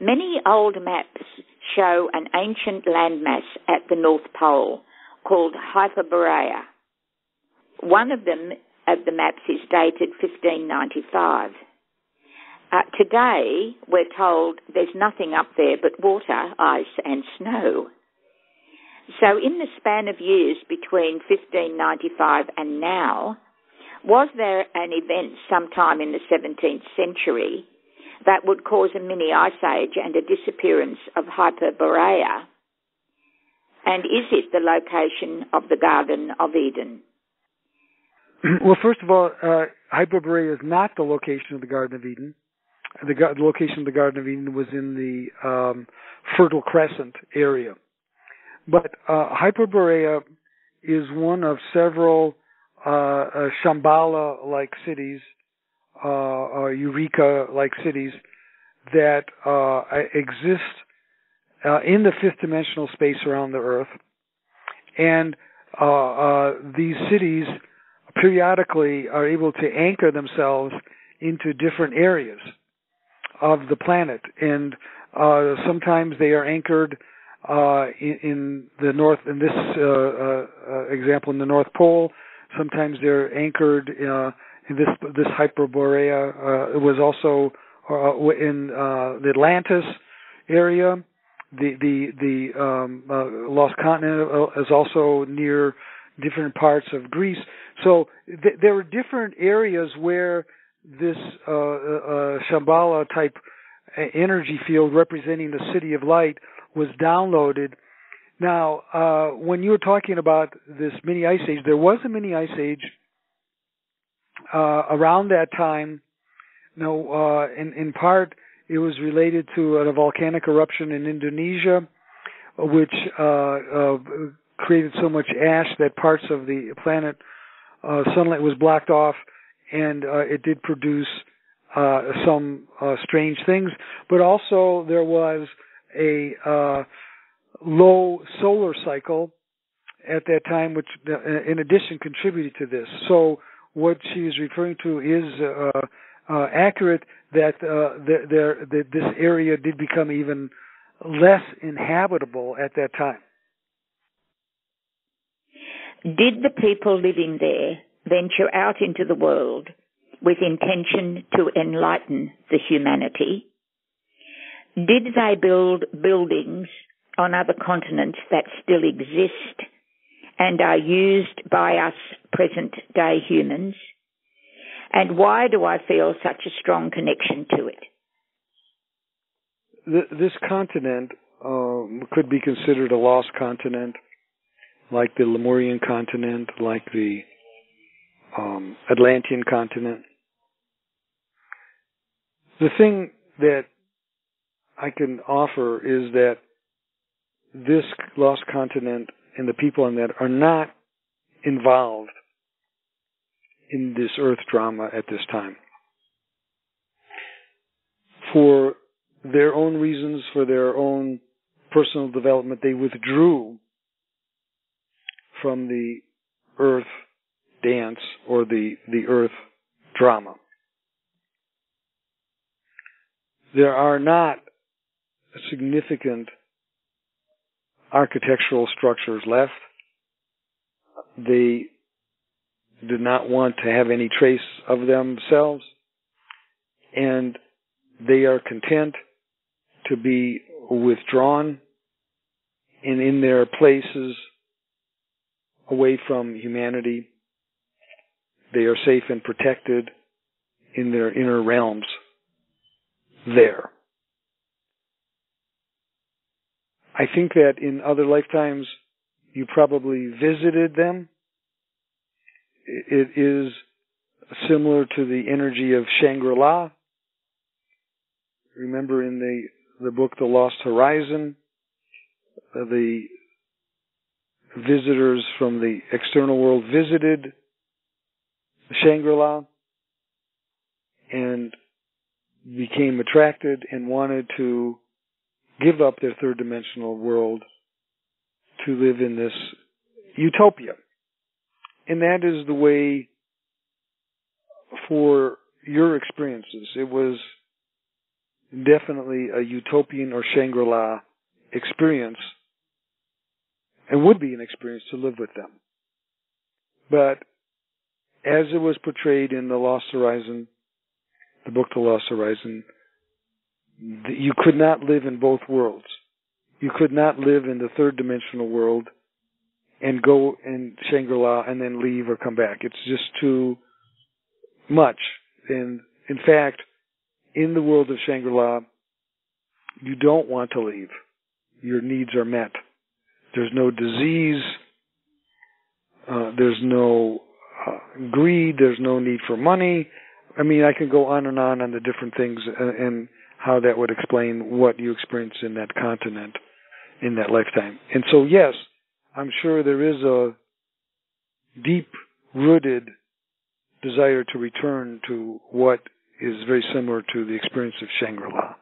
Many old maps show an ancient landmass at the North Pole called Hyperborea. One of them of the maps is dated 1595. Uh, today, we're told there's nothing up there but water, ice, and snow. So, in the span of years between 1595 and now, was there an event sometime in the 17th century that would cause a mini ice age and a disappearance of Hyperborea? And is it the location of the Garden of Eden? Well, first of all, uh, Hyperborea is not the location of the Garden of Eden. The, the location of the Garden of Eden was in the um, Fertile Crescent area. But uh, Hyperborea is one of several uh, uh, Shambhala-like cities, uh, Eureka-like cities that uh, exist uh, in the fifth dimensional space around the Earth, and uh, these cities periodically are able to anchor themselves into different areas of the planet, and sometimes they are anchored uh, in, in, the north, in this uh, uh, example, in the North Pole. Sometimes they're anchored uh, this this Hyperborea. Uh, was also uh, in the Atlantis area. The the the um, Lost Continent is also near different parts of Greece. So th- there are different areas where this Shambhala type energy field representing the city of light was downloaded. Now, uh, when you were talking about this mini ice age, there was a mini ice age uh, around that time. No, uh, in, in part, it was related to a volcanic eruption in Indonesia, which uh, uh, created so much ash that parts of the planet uh, sunlight was blocked off, and it did produce some strange things. But also, there was a uh, low solar cycle at that time, which uh, in addition contributed to this. So what she is referring to is uh, uh, accurate that uh, there, that this area did become even less inhabitable at that time. Did the people living there venture out into the world with intention to enlighten the humanity? Did they build buildings on other continents that still exist and are used by us present day humans? And why do I feel such a strong connection to it? This continent um, could be considered a lost continent, like the Lemurian continent, like the um, Atlantean continent. The thing that I can offer is that this lost continent and the people in that are not involved in this earth drama at this time. For their own reasons, for their own personal development, they withdrew from the earth dance or the, the earth drama. There are not significant architectural structures left. They did not want to have any trace of themselves, and they are content to be withdrawn and in their places away from humanity. They are safe and protected in their inner realms there. I think that in other lifetimes you probably visited them. It is similar to the energy of Shangri-La. Remember in the, the book The Lost Horizon, uh, the visitors from the external world visited Shangri-La and became attracted and wanted to give up their third dimensional world to live in this utopia. And that is the way for your experiences. It was definitely a utopian or Shangri-La experience and would be an experience to live with them. But as it was portrayed in The Lost Horizon, the book The Lost Horizon, you could not live in both worlds. You could not live in the third dimensional world and go in Shangri-La and then leave or come back. It's just too much. And in fact, in the world of Shangri-La, you don't want to leave. Your needs are met. There's no disease. Uh, there's no uh, greed. There's no need for money. I mean, I can go on and on on the different things and, and how that would explain what you experience in that continent in that lifetime. And so, yes, I'm sure there is a deep rooted desire to return to what is very similar to the experience of Shangri La.